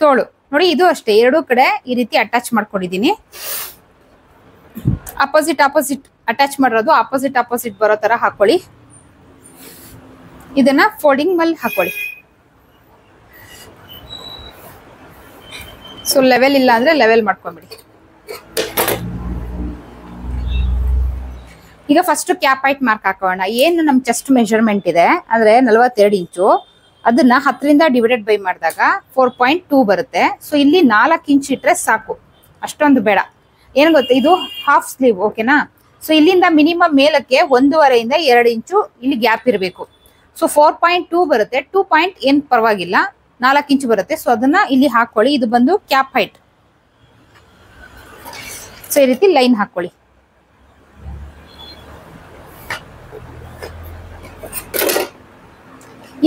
ತೋಳು. ನೋಡಿ, ಇದು ಅಷ್ಟೇ. ಎರಡೂ ಕಡೆ ಈ ರೀತಿ ಅಟ್ಯಾಚ್ ಮಾಡ್ಕೊಂಡಿದ್ದೀನಿ. ಅಪೋಸಿಟ್ ಅಪೋಸಿಟ್ ಅಟ್ಯಾಚ್ ಮಾಡಿರೋದು. ಅಪೋಸಿಟ್ ಅಪೋಸಿಟ್ ಬರೋ ತರ ಹಾಕೊಳ್ಳಿ. ಇದನ್ನ ಫೋಲ್ಡಿಂಗ್ ಮಲ್ಲಿ ಹಾಕೊಳ್ಳಿ. ಸೊ ಲೆವೆಲ್ ಇಲ್ಲ ಅಂದ್ರೆ ಲೆವೆಲ್ ಮಾಡ್ಕೊಂಬಿಡಿ. ಈಗ ಫಸ್ಟ್ ಕ್ಯಾಪ್ ಹೈಟ್ ಮಾರ್ಕ್ ಹಾಕೋಣ. ಏನು ನಮ್ಮ ಚೆಸ್ಟ್ ಮೆಷರ್ಮೆಂಟ್ ಇದೆ? ಅಂದ್ರೆ ನಲವತ್ತೆರಡು ಇಂಚು. ಅದನ್ನ ಹತ್ತರಿಂದ ಡಿವೈಡೆಡ್ ಬೈ ಮಾಡಿದಾಗ ಫೋರ್ ಪಾಯಿಂಟ್ ಟೂ ಬರುತ್ತೆ. ಸೊ ಇಲ್ಲಿ ನಾಲ್ಕು ಇಂಚ್ ಇಟ್ರೆ ಸಾಕು. ಅಷ್ಟೊಂದು ಬೇಡ. ಏನು ಗೊತ್ತಾ? ಇದು ಹಾಫ್ ಸ್ಲೀವ್ ಓಕೆನಾ ಸೊ ಇಲ್ಲಿಂದ ಮಿನಿಮಮ್ ಮೇಲಕ್ಕೆ ಒಂದೂವರೆಯಿಂದ ಎರಡು ಇಂಚು ಇಲ್ಲಿ ಗ್ಯಾಪ್ ಇರಬೇಕು. ಸೊ ಫೋರ್ ಪಾಯಿಂಟ್ ಟೂ ಬರುತ್ತೆ. ಟೂ ಪಾಯಿಂಟ್ ಏನ್ ಪರವಾಗಿಲ್ಲ. ನಾಲ್ಕು ಇಂಚು ಬರುತ್ತೆ. ಸೊ ಅದನ್ನ ಇಲ್ಲಿ ಹಾಕೊಳ್ಳಿ. ಇದು ಬಂದು ಕ್ಯಾಪ್ ಹೈಟ್ ಸೊ ಈ ರೀತಿ ಲೈನ್ ಹಾಕೊಳ್ಳಿ.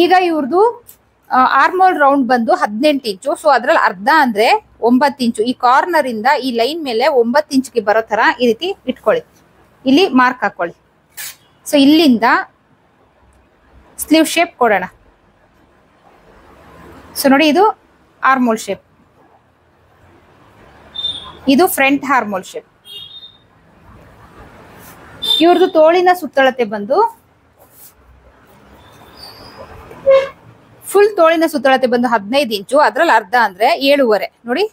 ಈಗ ಇವ್ರದ್ದು ಆರ್ಮೋಲ್ ರೌಂಡ್ ಬಂದು ಹದಿನೆಂಟು ಇಂಚು. ಸೊ ಅದ್ರಲ್ಲಿ ಅರ್ಧ ಅಂದ್ರೆ ಒಂಬತ್ತು ಇಂಚು. ಈ ಕಾರ್ನರ್ ಇಂದ ಈ ಲೈನ್ ಮೇಲೆ ಒಂಬತ್ತು ಇಂಚ್ಗೆ ಬರೋ ತರ ಈ ರೀತಿ ಇಟ್ಕೊಳ್ಳಿ. ಇಲ್ಲಿ ಮಾರ್ಕ್ ಹಾಕೊಳ್ಳಿ. ಸೊ ಇಲ್ಲಿಂದ ಸ್ಲೀವ್ ಶೇಪ್ ಕೊಡೋಣ. ಸೊ ನೋಡಿ ಇದು ಆರ್ಮೋಲ್ ಶೇಪ್ ಇದು ಫ್ರಂಟ್ ಹಾರ್ಮೋಲ್ ಶೇಪ್ ಇವ್ರದ್ದು ತೋಳಿನ ಸುತ್ತಳತೆ ಬಂದು ಫುಲ್ ತೋಳಿನ ಸುತ್ತಳತೆ ಬಂದು ಹದಿನೈದು ಇಂಚು ಅದ್ರಲ್ಲಿ ಅರ್ಧ ಅಂದ್ರೆ ಏಳುವರೆ. ನೋಡಿ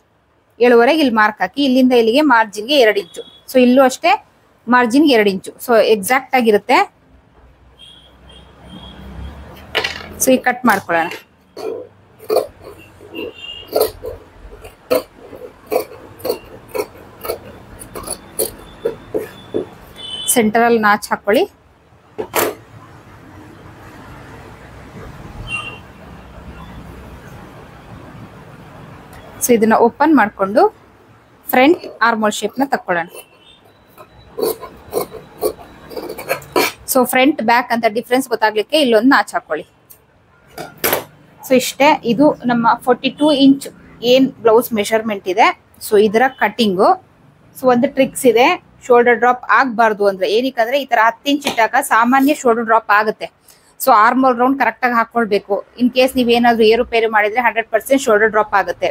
ಏಳುವರೆಗೆ ಇಲ್ಲಿ ಮಾರ್ಕ್ ಹಾಕಿ, ಇಲ್ಲಿಂದ ಇಲ್ಲಿಗೆ ಮಾರ್ಜಿನ್ಗೆ ಎರಡು ಇಂಚು ಸೊ ಇಲ್ಲೂ ಅಷ್ಟೇ ಮಾರ್ಜಿನ್ಗೆ ಎರಡು ಇಂಚು ಸೊ ಎಕ್ಸಾಕ್ಟ್ ಆಗಿರುತ್ತೆ. ಸೊ ಈಗ ಕಟ್ ಮಾಡ್ಕೊಳ್ಳೋಣ. ಸೆಂಟರಲ್ಲಿ ನಾಚ್ ಹಾಕೊಳ್ಳಿ. ಸೊ ಇದನ್ನ ಓಪನ್ ಮಾಡಿಕೊಂಡು ಫ್ರಂಟ್ ಆರ್ಮೋಲ್ ಶೇಪ್ನ ತಕ್ಕೊಳ್ಳೋಣ. ಸೊ ಫ್ರಂಟ್ ಬ್ಯಾಕ್ ಅಂತ ಡಿಫ್ರೆನ್ಸ್ ಗೊತ್ತಾಗ್ಲಿಕ್ಕೆ ಇಲ್ಲೊಂದು ನಾಚ್ ಹಾಕೊಳ್ಳಿ. ಸೊ ಇಷ್ಟೇ, ಇದು ನಮ್ಮ ಫೋರ್ಟಿ ಟೂ ಇಂಚ್ ಏನ್ ಬ್ಲೌಸ್ ಮೆಷರ್ಮೆಂಟ್ ಇದೆ. ಸೊ ಇದರ ಕಟಿಂಗು ಸೊ ಒಂದು ಟ್ರಿಕ್ಸ್ ಇದೆ. ಶೋಲ್ಡರ್ ಡ್ರಾಪ್ ಆಗಬಾರ್ದು ಅಂದ್ರೆ ಏನಕ್ಕಂದ್ರೆ ಈ ತರ ಹತ್ತು ಇಂಚ್ ಇಟ್ಟಾಗ ಸಾಮಾನ್ಯ ಶೋಲ್ಡರ್ ಡ್ರಾಪ್ ಆಗುತ್ತೆ. ಸೊ ಆರ್ಮೋಲ್ ರೌಂಡ್ ಕರೆಕ್ಟ್ ಆಗಿ ಹಾಕೊಳ್ಬೇಕು. ಇನ್ ಕೇಸ್ ನೀವೇನಾದ್ರೂ ಏರುಪೇರು ಮಾಡಿದ್ರೆ ಹಂಡ್ರೆಡ್ ಪರ್ಸೆಂಟ್ ಶೋಲ್ಡರ್ ಡ್ರಾಪ್ ಆಗುತ್ತೆ.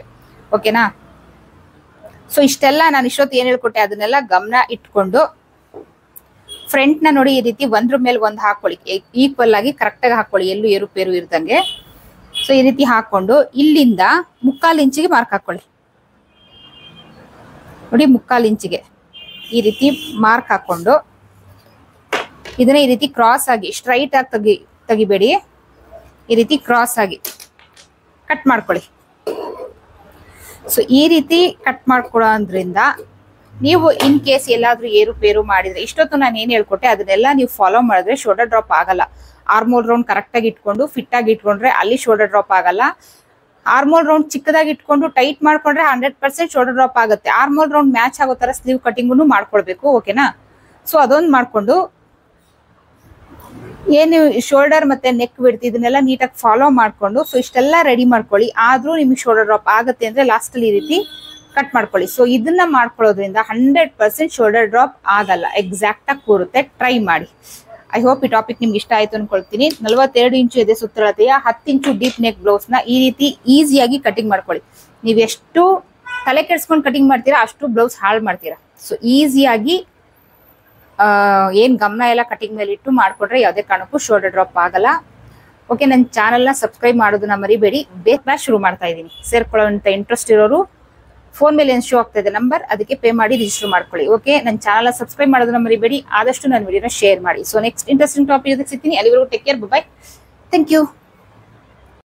ಓಕೆನಾ ಸೊ ಇಷ್ಟೆಲ್ಲ ನಾನು ಇಷ್ಟೊತ್ತು ಏನ್ ಹೇಳ್ಕೊಟ್ಟೆ ಅದನ್ನೆಲ್ಲ ಗಮನ ಇಟ್ಕೊಂಡು ಫ್ರಂಟ್ನ ನೋಡಿ ಈ ರೀತಿ ಒಂದ್ರ ಮೇಲೆ ಒಂದು ಹಾಕೊಳ್ಳಿ. ಈಕ್ವಲ್ ಆಗಿ ಕರೆಕ್ಟ್ ಆಗಿ ಹಾಕೊಳ್ಳಿ. ಎಲ್ಲೂ ಏರುಪೇರು ಇರ್ದಂಗೆ. ಸೊ ಈ ರೀತಿ ಹಾಕೊಂಡು ಇಲ್ಲಿಂದ ಮುಕ್ಕಾಲು ಇಂಚಿಗೆ ಮಾರ್ಕ್ ಹಾಕೊಳ್ಳಿ. ನೋಡಿ ಮುಕ್ಕಾಲು ಇಂಚಿಗೆ ಈ ರೀತಿ ಮಾರ್ಕ್ ಹಾಕೊಂಡು ಇದನ್ನ ಈ ರೀತಿ ಕ್ರಾಸ್ ಆಗಿ ಸ್ಟ್ರೈಟ್ ಆಗಿ ತೆಗಿ, ತೆಗಿಬೇಡಿ. ಈ ರೀತಿ ಕ್ರಾಸ್ ಆಗಿ ಕಟ್ ಮಾಡ್ಕೊಳ್ಳಿ. ಸೊ ಈ ರೀತಿ ಕಟ್ ಮಾಡ್ಕೊಳ್ಳೋದ್ರಿಂದ ನೀವು ಇನ್ ಕೇಸ್ ಎಲ್ಲಾದ್ರೂ ಏರುಪೇರು ಮಾಡಿದ್ರೆ, ಇಷ್ಟೊತ್ತು ನಾನು ಏನ್ ಹೇಳ್ಕೊಟ್ಟೆ, ಅದನ್ನೆಲ್ಲ ನೀವು ಫಾಲೋ ಮಾಡಿದ್ರೆ ಶೋಲ್ಡರ್ ಡ್ರಾಪ್ ಆಗಲ್ಲ. ಆರ್ಮೋಲ್ ರೌಂಡ್ ಕರೆಕ್ಟ್ ಆಗಿ ಇಟ್ಕೊಂಡು ಫಿಟ್ ಆಗಿ ಇಟ್ಕೊಂಡ್ರೆ ಅಲ್ಲಿ ಶೋಲ್ಡರ್ ಡ್ರಾಪ್ ಆಗಲ್ಲ. ಆರ್ಮೋಲ್ ರೌಂಡ್ ಚಿಕ್ಕದಾಗಿ ಇಟ್ಕೊಂಡು ಟೈಟ್ ಮಾಡ್ಕೊಂಡ್ರೆ ಹಂಡ್ರೆಡ್ ಪರ್ಸೆಂಟ್ ಶೋಲ್ಡರ್ ಡ್ರಾಪ್ ಆಗುತ್ತೆ. ಆರ್ಮೋಲ್ ರೌಂಡ್ ಮ್ಯಾಚ್ ಆಗೋ ತರ ಸ್ಲೀವ್ ಕಟಿಂಗು ಮಾಡ್ಕೊಳ್ಬೇಕು ಓಕೆನಾ ಸೊ ಅದೊಂದು ಮಾಡಿಕೊಂಡು, ಏನು ಶೋಲ್ಡರ್ ಮತ್ತೆ ನೆಕ್ ಬಿಡ್ತಿ ಇದನ್ನೆಲ್ಲ ನೀಟಾಗಿ ಫಾಲೋ ಮಾಡಿಕೊಂಡು ಸೊ ಇಷ್ಟೆಲ್ಲ ರೆಡಿ ಮಾಡ್ಕೊಳ್ಳಿ. ಆದ್ರೂ ನಿಮಗೆ ಶೋಲ್ಡರ್ ಡ್ರಾಪ್ ಆಗುತ್ತೆ ಅಂದ್ರೆ ಲಾಸ್ಟಲ್ಲಿ ಈ ರೀತಿ ಕಟ್ ಮಾಡ್ಕೊಳ್ಳಿ. ಸೊ ಇದನ್ನ ಮಾಡ್ಕೊಳ್ಳೋದ್ರಿಂದ ಹಂಡ್ರೆಡ್ ಪರ್ಸೆಂಟ್ ಶೋಲ್ಡರ್ ಡ್ರಾಪ್ ಆಗಲ್ಲ. ಎಕ್ಸಾಕ್ಟ್ ಆಗಿ ಕೂರುತ್ತೆ. ಟ್ರೈ ಮಾಡಿ. ಐ ಹೋಪ್ ಈ ಟಾಪಿಕ್ ನಿಮ್ಗೆ ಇಷ್ಟ ಆಯ್ತು ಅನ್ಕೊಳ್ತೀನಿ. ನಲ್ವತ್ತೆರಡು ಇಂಚು ಇದೆ ಸುತ್ತಳತೆಯ, ಹತ್ತು ಇಂಚು ಡೀಪ್ ನೆಕ್ ಬ್ಲೌಸ್ನ ಈ ರೀತಿ ಈಸಿಯಾಗಿ ಕಟಿಂಗ್ ಮಾಡ್ಕೊಳ್ಳಿ. ನೀವು ಎಷ್ಟು ತಲೆ ಕೆಡ್ಸ್ಕೊಂಡು ಕಟಿಂಗ್ ಮಾಡ್ತೀರಾ, ಅಷ್ಟು ಬ್ಲೌಸ್ ಹಾಳು ಮಾಡ್ತೀರಾ. ಸೊ ಈಸಿಯಾಗಿ ಏನ್ ಗಮನ ಎಲ್ಲ ಕಟಿಂಗ್ ಮೇಲೆ ಇಟ್ಟು ಮಾಡ್ಕೊಟ್ರೆ ಯಾವುದೇ ಕಾರಣಕ್ಕೂ ಶೋಲ್ಡರ್ ಡ್ರಾಪ್ ಆಗಲ್ಲ. ಓಕೆ ನನ್ನ ಚಾನಲ್ನ ಸಬ್ಸ್ಕ್ರೈಬ್ ಮಾಡೋದನ್ನ ಮರಿಬೇಡಿ. ಬೇಗ ಶುರು ಮಾಡ್ತಾ ಇದ್ದೀನಿ. ಸೇರ್ಕೊಳ್ಳೋಂಥ ಇಂಟ್ರೆಸ್ಟ್ ಇರೋರು ಫೋನ್ ಮೇಲೆ ಏನು ಶೋ ಆಗ್ತಾ ಇದೆ ನಂಬರ್ ಅದಕ್ಕೆ ಪೇ ಮಾಡಿ ರಿಜಿಸ್ಟರ್ ಮಾಡ್ಕೊಳ್ಳಿ. ಓಕೆ ನನ್ನ ಚಾನಲ್ ಸಬ್ಸ್ಕ್ರೈಬ್ ಮಾಡೋದನ್ನ ಮರಿಬೇಡಿ. ಆದಷ್ಟು ನನ್ನ ವಿಡಿಯೋನ ಶೇರ್ ಮಾಡಿ. ಸೊ ನೆಕ್ಸ್ಟ್ ಇಂಟ್ರೆಸ್ಟಿಂಗ್ ಟಾಪಿಕ್ ಸಿಗ್ತೀನಿ. ಅಲ್ಲಿವರೆಗೂ take care bye thank you